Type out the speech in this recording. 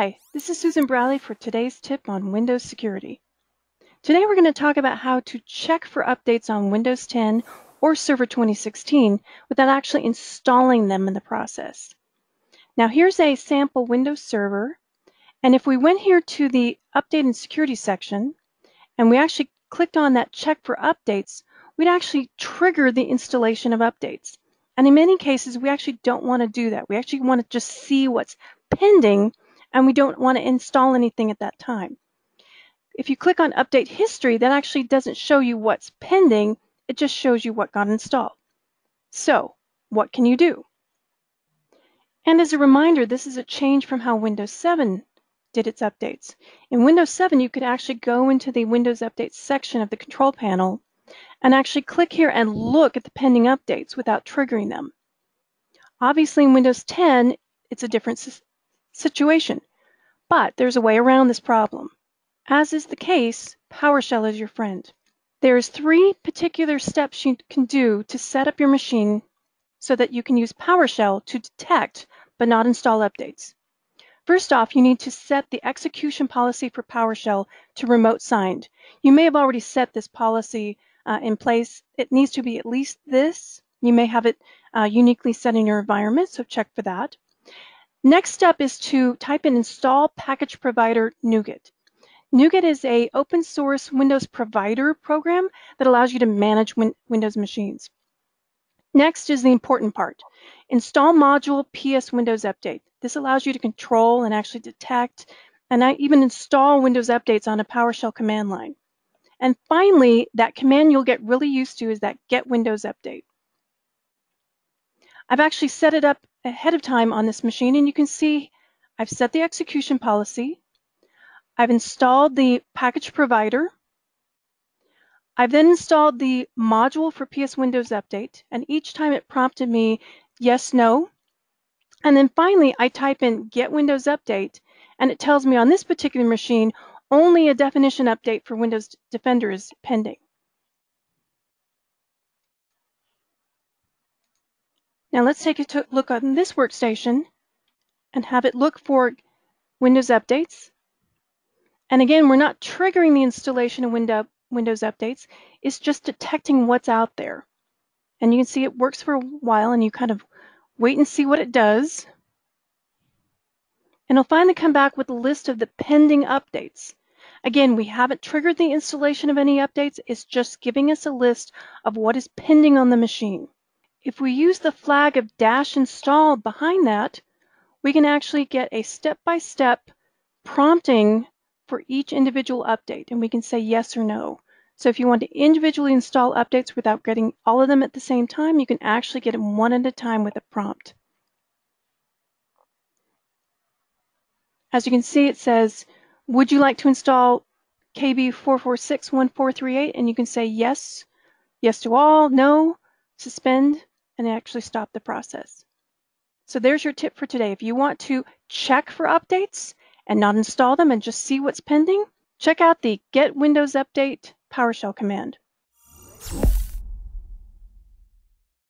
Hi, this is Susan Bradley for today's tip on Windows security. Today we're going to talk about how to check for updates on Windows 10 or Server 2016 without actually installing them in the process. Now here's a sample Windows server, and if we went here to the Update and Security section, and we actually clicked on that check for updates, we'd actually trigger the installation of updates. And in many cases, we actually don't want to do that. We actually want to just see what's pending and we don't want to install anything at that time. If you click on Update History, that actually doesn't show you what's pending, it just shows you what got installed. So, what can you do? And as a reminder, this is a change from how Windows 7 did its updates. In Windows 7, you could actually go into the Windows Updates section of the control panel and actually click here and look at the pending updates without triggering them. Obviously, in Windows 10, it's a different situation. But there's a way around this problem. As is the case, PowerShell is your friend. There's three particular steps you can do to set up your machine so that you can use PowerShell to detect but not install updates. First off, you need to set the execution policy for PowerShell to remote signed. You may have already set this policy uh, in place. It needs to be at least this. You may have it uh, uniquely set in your environment, so check for that. Next step is to type in install package provider NuGet. NuGet is a open source Windows provider program that allows you to manage win Windows machines. Next is the important part. Install module PS Windows Update. This allows you to control and actually detect and even install Windows updates on a PowerShell command line. And finally, that command you'll get really used to is that get Windows Update. I've actually set it up ahead of time on this machine and you can see I've set the execution policy. I've installed the package provider. I've then installed the module for PS Windows Update and each time it prompted me yes, no. And then finally I type in get Windows Update and it tells me on this particular machine only a definition update for Windows Defender is pending. Now let's take a look on this workstation and have it look for Windows updates. And again, we're not triggering the installation of window, Windows updates. It's just detecting what's out there. And you can see it works for a while and you kind of wait and see what it does. And it'll finally come back with a list of the pending updates. Again, we haven't triggered the installation of any updates. It's just giving us a list of what is pending on the machine. If we use the flag of dash installed behind that, we can actually get a step-by-step -step prompting for each individual update, and we can say yes or no. So if you want to individually install updates without getting all of them at the same time, you can actually get them one at a time with a prompt. As you can see, it says, would you like to install KB4461438? And you can say yes, yes to all, no, suspend, and actually stop the process. So there's your tip for today. If you want to check for updates and not install them and just see what's pending, check out the Get Windows Update PowerShell command.